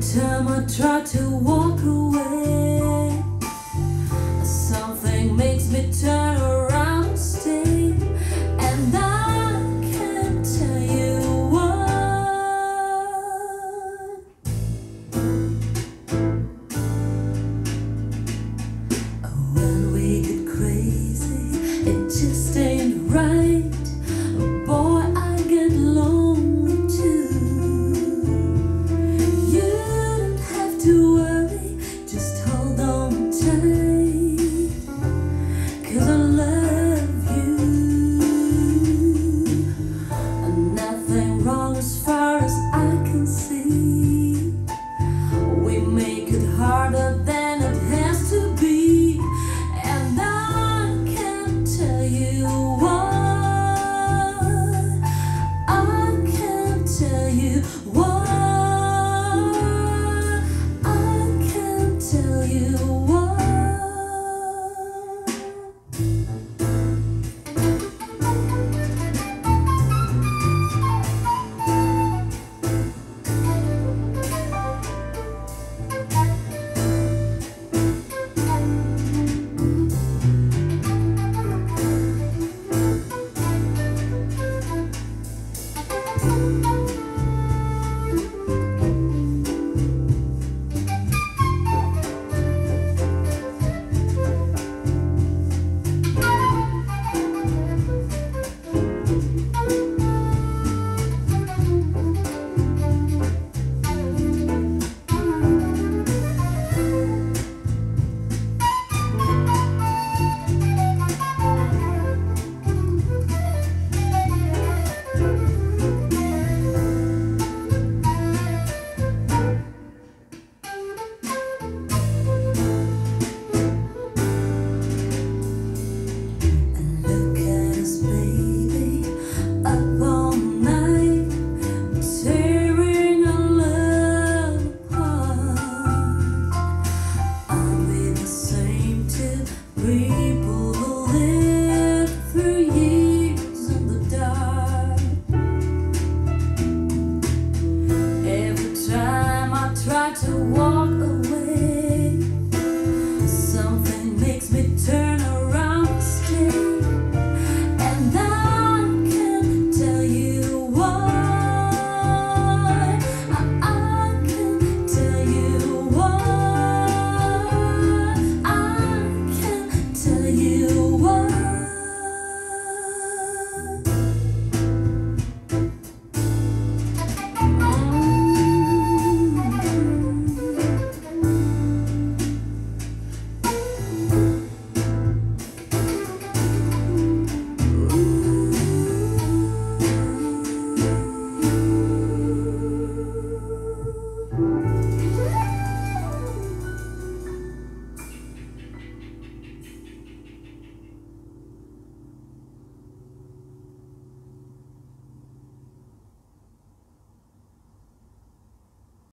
time I tried to walk away want. I can't tell you. one.